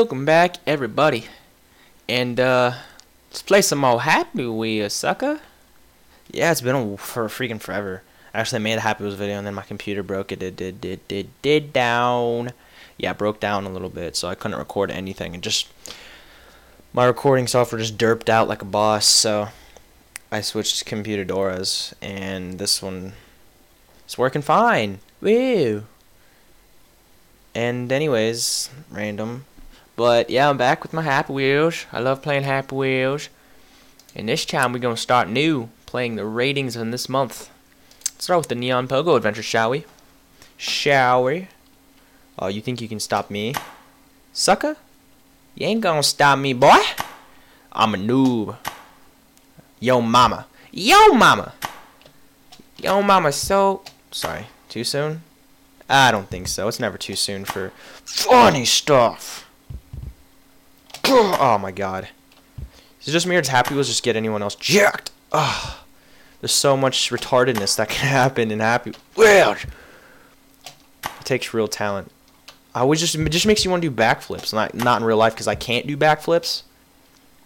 Welcome back, everybody. And, uh, let's play some more Happy Wheels, sucker. Yeah, it's been a, for freaking forever. Actually, I made a Happy Wheels video and then my computer broke. It did, did, did, did, did down. Yeah, broke down a little bit, so I couldn't record anything. And just, my recording software just derped out like a boss, so I switched to Computer Doras, and this one is working fine. Woo! And anyways, random. But yeah, I'm back with my Happy Wheels. I love playing Happy Wheels. And this time we're gonna start new, playing the ratings in this month. Let's start with the Neon Pogo adventure, shall we? Shall we? Oh, you think you can stop me? Sucker? You ain't gonna stop me, boy. I'm a noob. Yo mama. Yo mama! Yo mama so sorry, too soon? I don't think so. It's never too soon for funny stuff. Oh my god. Is it just me or does Happy Wheels just get anyone else jacked? Ugh. There's so much retardedness that can happen in Happy Wheels. It takes real talent. I always just it just makes you want to do backflips. Not not in real life because I can't do backflips,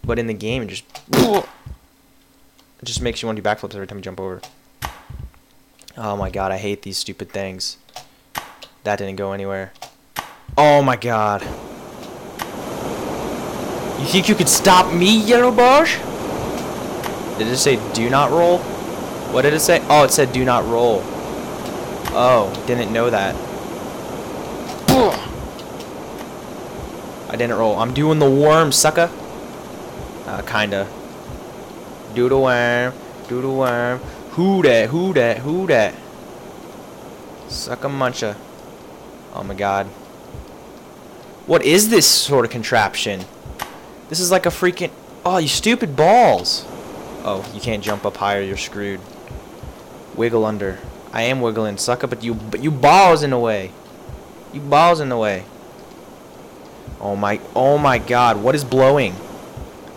but in the game it just it just makes you want to do backflips every time you jump over. Oh my god, I hate these stupid things. That didn't go anywhere. Oh my god. You think you could stop me, Yellow Bush? Did it say do not roll? What did it say? Oh, it said do not roll. Oh, didn't know that. I didn't roll. I'm doing the worm, sucker. Uh, kinda. Do the worm. Do the worm. Who that? Who that? Who that? Sucker muncher. Oh my god. What is this sort of contraption? This is like a freaking... Oh, you stupid balls. Oh, you can't jump up higher. You're screwed. Wiggle under. I am wiggling, sucker, but you but you balls in the way. You balls in the way. Oh my... Oh my god. What is blowing?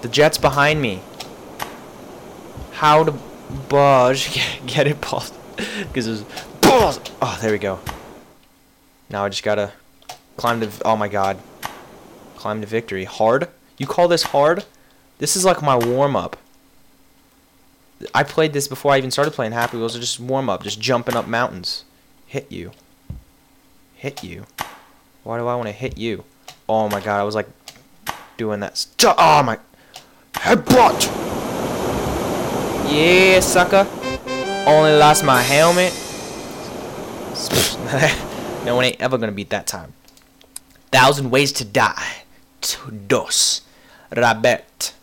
The jet's behind me. How to... Budge. Get it, balls. Because there's... Balls! Oh, there we go. Now I just gotta climb to... Oh my god. Climb to victory. Hard? You call this hard? This is like my warm-up. I played this before I even started playing Happy Wheels. Or just warm-up. Just jumping up mountains. Hit you. Hit you. Why do I want to hit you? Oh my god, I was like doing that. St oh my... Headbutt! Yeah, sucker. Only lost my helmet. no one ain't ever gonna beat that time. Thousand ways to die. Dos. Robert.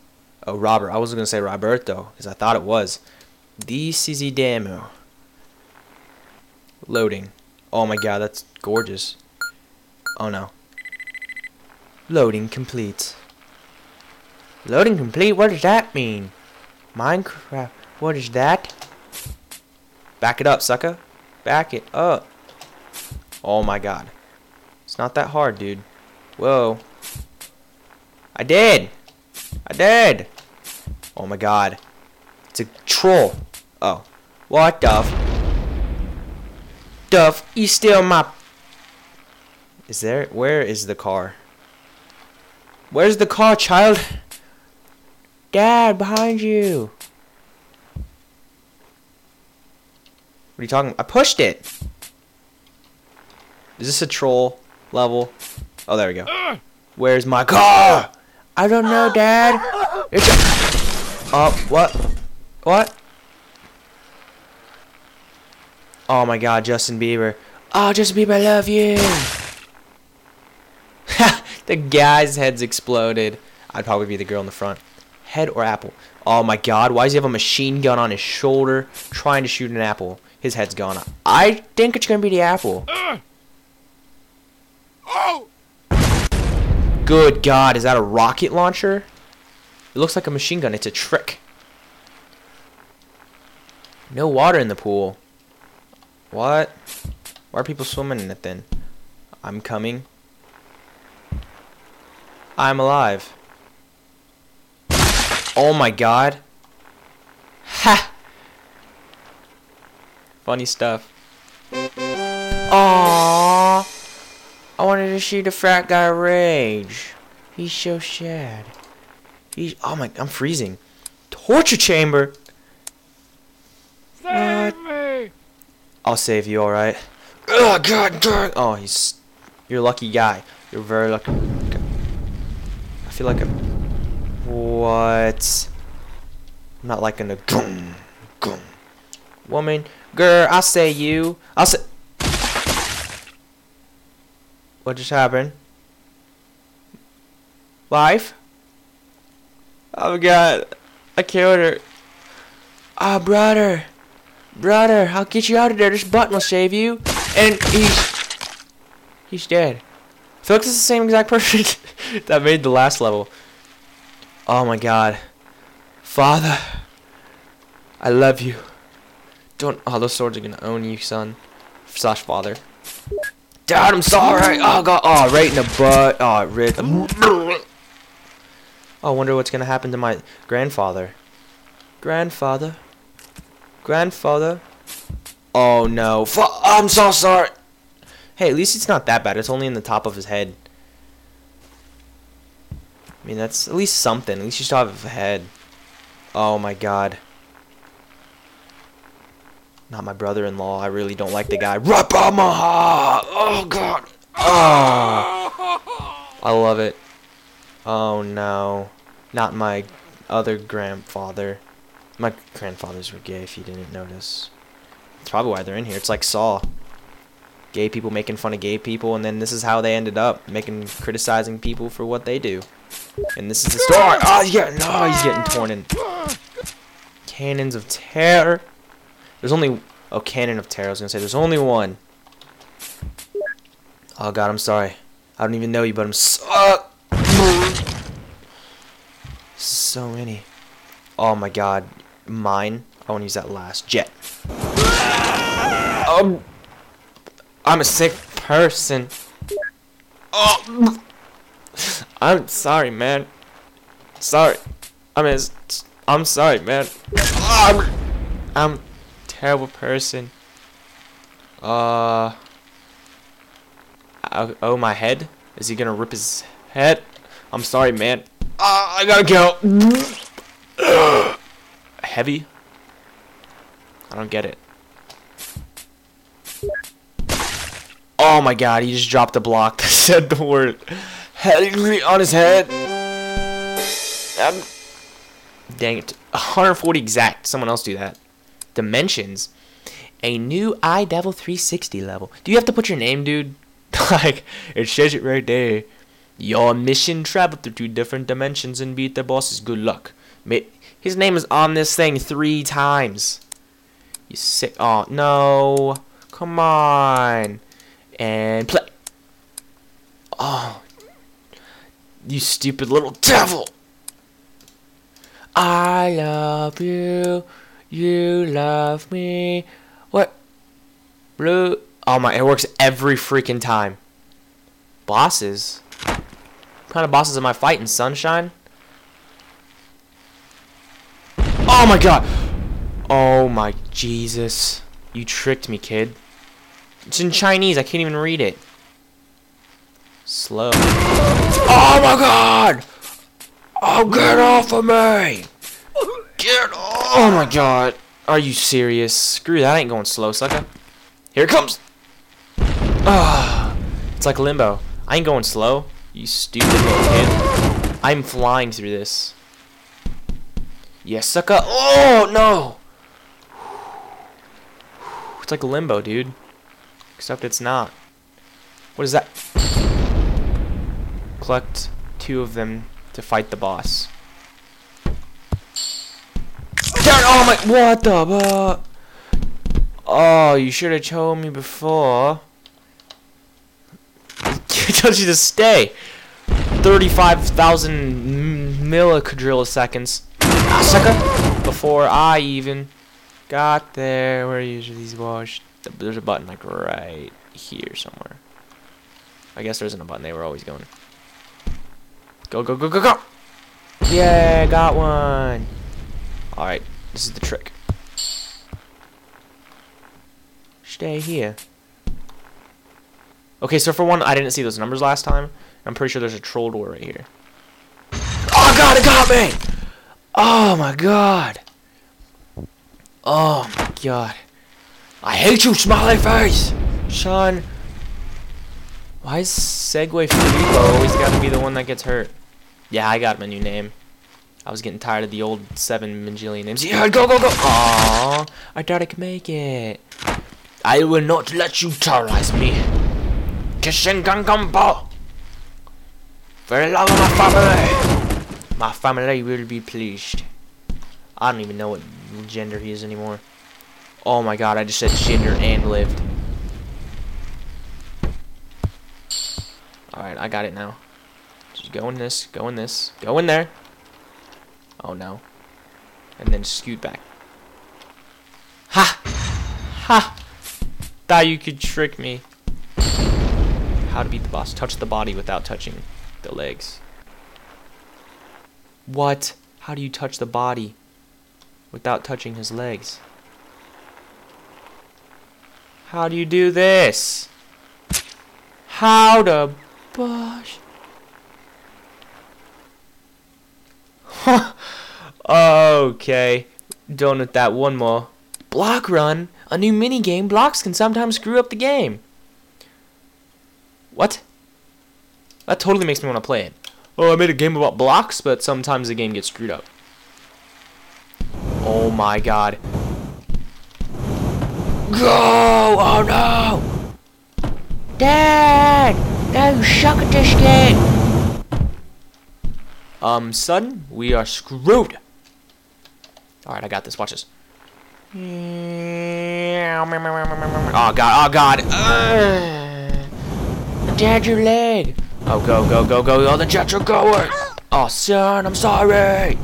Oh, Robert. I was gonna say Roberto because I thought it was. This is a demo. Loading. Oh my god, that's gorgeous. Oh no. Loading complete. Loading complete? What does that mean? Minecraft. What is that? Back it up, sucker. Back it up. Oh my god. It's not that hard, dude. Whoa. I did! I did! Oh my god. It's a troll. Oh. What, Duff? Duff, you steal my... Is there... Where is the car? Where's the car, child? Dad, behind you. What are you talking about? I pushed it. Is this a troll level? Oh, there we go. Where's my car? I don't know, Dad. It's. Oh, what? What? Oh my god, Justin Bieber. Oh, Justin Bieber, I love you. the guy's head's exploded. I'd probably be the girl in the front. Head or apple? Oh my god, why does he have a machine gun on his shoulder trying to shoot an apple? His head's gone. I think it's gonna be the apple. Uh, oh! Good God, is that a rocket launcher? It looks like a machine gun. It's a trick. No water in the pool. What? Why are people swimming in it then? I'm coming. I'm alive. Oh my god. Ha! Funny stuff. I wanted to see the fat guy rage. He's so sad. He's oh my I'm freezing. Torture chamber. Save me! I'll save you, alright? Oh god, god. Oh, he's you're a lucky guy. You're very lucky. I feel like a what? I'm not liking the gum gum. Woman, girl, I'll say you. I'll say. What just happened? Life? Oh my god, I killed her. Ah, brother, brother, I'll get you out of there. This button will save you. And he's he's dead. I feel like this is the same exact person that made the last level. Oh my god, Father, I love you. Don't. Oh, those swords are gonna own you, son. Slash father. Dad, I'm sorry. Oh god. Oh, right in the butt. Oh, ripped. Oh, I wonder what's gonna happen to my grandfather. Grandfather. Grandfather. Oh no. I'm so sorry. Hey, at least it's not that bad. It's only in the top of his head. I mean, that's at least something. At least you still have a head. Oh my god. Not my brother-in-law. I really don't like the guy. Rapamaha! Oh god. Oh. I love it. Oh no. Not my other grandfather. My grandfathers were gay if you didn't notice. That's probably why they're in here. It's like Saw. Gay people making fun of gay people, and then this is how they ended up making criticizing people for what they do. And this is the story. Oh, getting, no, he's getting torn in. Cannons of terror. There's only oh cannon of terror. I was gonna say there's only one. Oh God, I'm sorry. I don't even know you, but I'm so. so many. Oh my God, mine. I want to use that last jet. Um, I'm a sick person. Oh, I'm sorry, man. Sorry. I mean, I'm sorry, man. I'm, I'm terrible person. Uh. Oh, oh, my head? Is he gonna rip his head? I'm sorry, man. Uh, I gotta go. Heavy? I don't get it. Oh my god, he just dropped a block that said the word heavy on his head. Um, dang it. 140 exact. Someone else do that. Dimensions. A new iDevil 360 level. Do you have to put your name, dude? like, it says it right there. Your mission travel through two different dimensions and beat the bosses. Good luck. His name is on this thing three times. You sick. Oh, no. Come on. And play. Oh. You stupid little devil. I love you. You love me. What? Blue. Oh my, it works every freaking time. Bosses? What kind of bosses am I fighting? Sunshine? Oh my god! Oh my Jesus. You tricked me, kid. It's in Chinese, I can't even read it. Slow. Oh my god! Oh, get off of me! Oh my god. Are you serious? Screw that, I ain't going slow, sucker. Here it comes! Ah, it's like limbo. I ain't going slow, you stupid little kid. I'm flying through this. Yes, sucker. Oh, no! It's like limbo, dude. Except it's not. What is that? Collect two of them to fight the boss. Darn, my, what the, uh, Oh, you should have told me before. I told you to stay. 35,000 milliquadrilliseconds. Ah, sucker. Before I even got there. Where are these washed? There's a button like right here somewhere. I guess there isn't a button. They were always going. Go, go, go, go, go! Yeah, got one. Alright, this is the trick. Stay here. Okay, so for one, I didn't see those numbers last time. I'm pretty sure there's a troll door right here. my god, it got me! Oh my god. Oh my god. I hate you, smiley face! Sean. Why is Segway Filipo always gotta be the one that gets hurt? Yeah, I got my new name. I was getting tired of the old seven Mangilian names. Yeah, go, go, go! Aww, I thought I could make it. I will not let you terrorize me. The love of my family! My family will be pleased. I don't even know what gender he is anymore. Oh my god, I just said gender and lived. Alright, I got it now. Just go in this, go in this, go in there. Oh no. And then scoot back. Ha! Ha! Thought you could trick me. How to beat the boss. Touch the body without touching the legs. What? How do you touch the body without touching his legs? How do you do this? How to bosh? okay. Done with that one more. Block run? A new mini game. Blocks can sometimes screw up the game. What? That totally makes me want to play it. Oh, I made a game about blocks, but sometimes the game gets screwed up. Oh my god. Go! Oh no! Dad! No, you suck at this game! Um, son, we are screwed. Alright, I got this. Watch this. Oh god, oh god. Uh, Dad, your leg. Oh, go, go, go, go. All the jets are going. Oh, son, I'm sorry.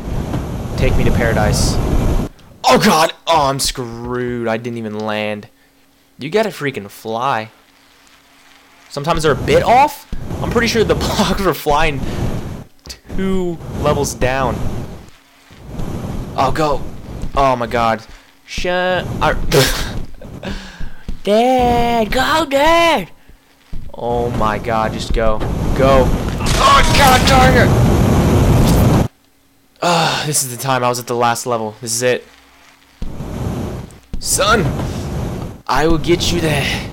Take me to paradise. Oh god. Oh, I'm screwed. I didn't even land. You gotta freaking fly. Sometimes they're a bit off. I'm pretty sure the blocks are flying two levels down. Oh, go. Oh my god. Shut Dad, go, Dad! Oh my god, just go. Go. Oh god darn it! Ah, this is the time I was at the last level. This is it. Son! I will get you there.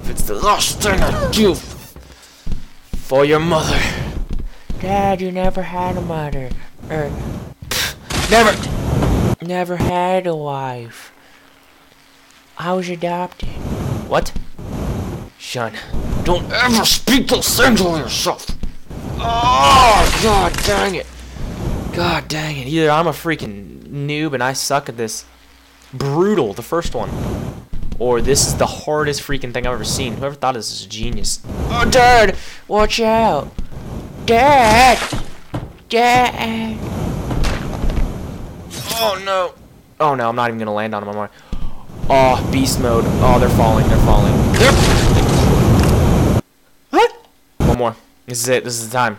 If it's the last thing I do for your mother. Dad, you never had a mother. Er, never! Never had a wife. I was adopted. What? Sean, Don't ever speak those things on yourself. Oh, god dang it. God dang it. Either I'm a freaking noob and I suck at this. Brutal, the first one. Or this is the hardest freaking thing I've ever seen. Whoever thought this is a genius. Oh, Dad! Watch out! Dad! Dad! Oh no. Oh no, I'm not even gonna land on them anymore. Oh, beast mode. Oh, they're falling. They're falling. What? One more. This is it. This is the time.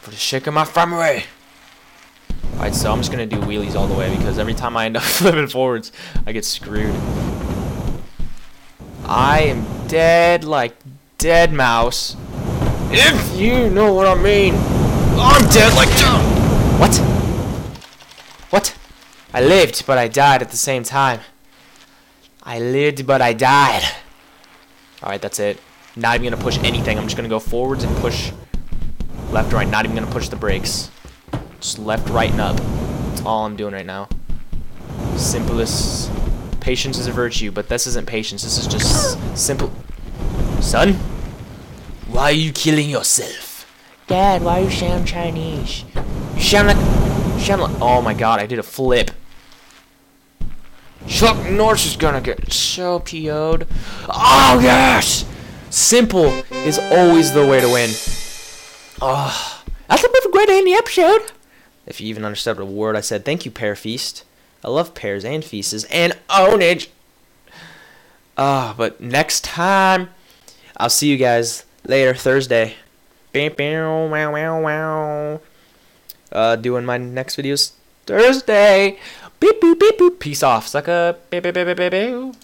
For the shake of my family. Alright, so I'm just gonna do wheelies all the way because every time I end up flipping forwards, I get screwed. I am dead like deadmau5. If you know what I mean. I'm dead like What? What? I lived, but I died at the same time. I lived, but I died. Alright, that's it. Not even to push anything. I'm just to go forwards and push left, right. Not even to push the brakes. Just left, right, and up. That's all I'm doing right now. Simplest. Patience is a virtue, but this isn't patience. This is just simple. Son? Why are you killing yourself? Dad, why are you sound Chinese? You sound like... Shenla. Oh my god, I did a flip. Chuck Norris is gonna get so PO'd. Oh, yes! Simple is always the way to win. Oh, that's a to end the episode. If you even understood a word I said, thank you, Pear Feast. I love pears and feasts and ownage. Ah, but next time, I'll see you guys later Thursday. Uh, doing my next videos Thursday. Beep, boop, beep, boop. Peace off, sucker. Beep, beep, beep, beep, beep.